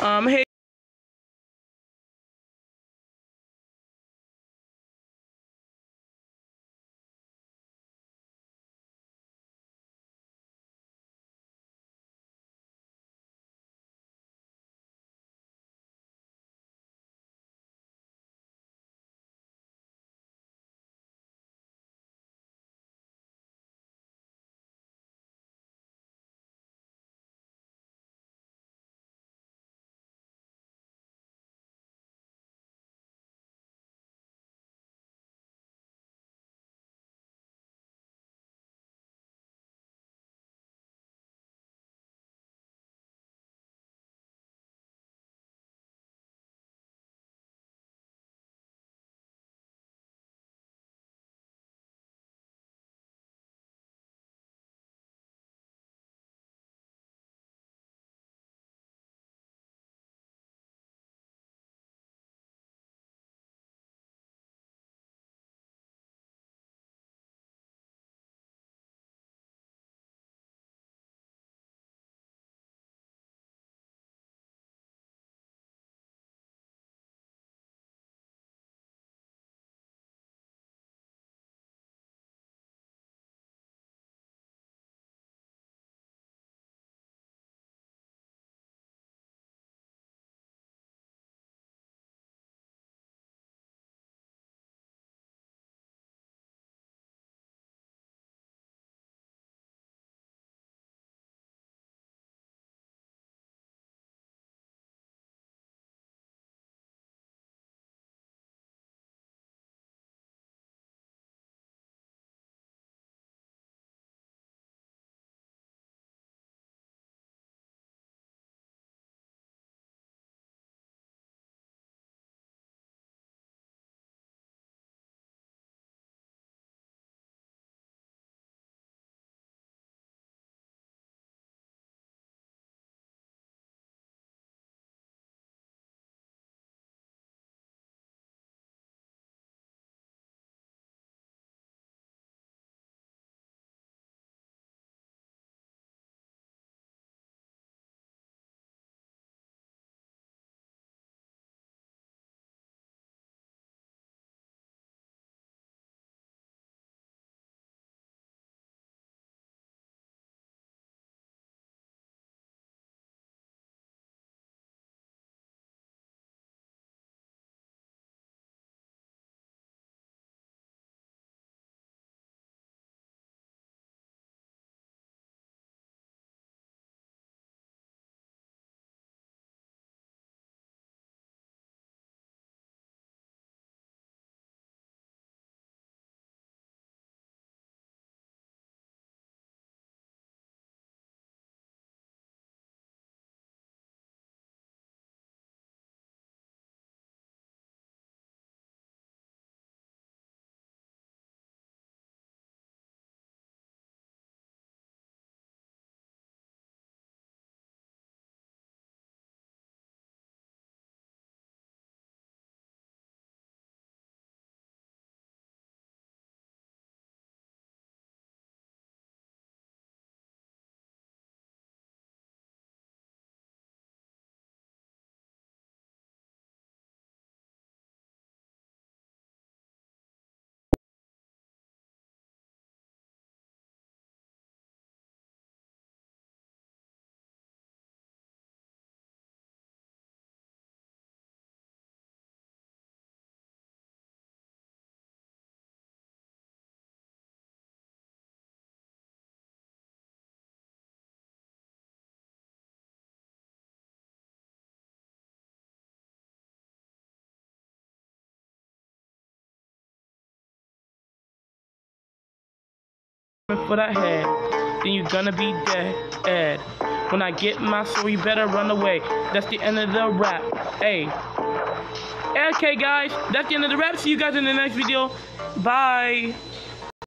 Um, hey. For that head, then you're gonna be dead. When I get my soul, you better run away. That's the end of the rap. Hey. Okay, guys, that's the end of the rap. See you guys in the next video. Bye.